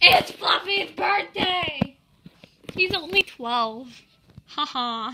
It's Fluffy's birthday! He's only 12. Haha.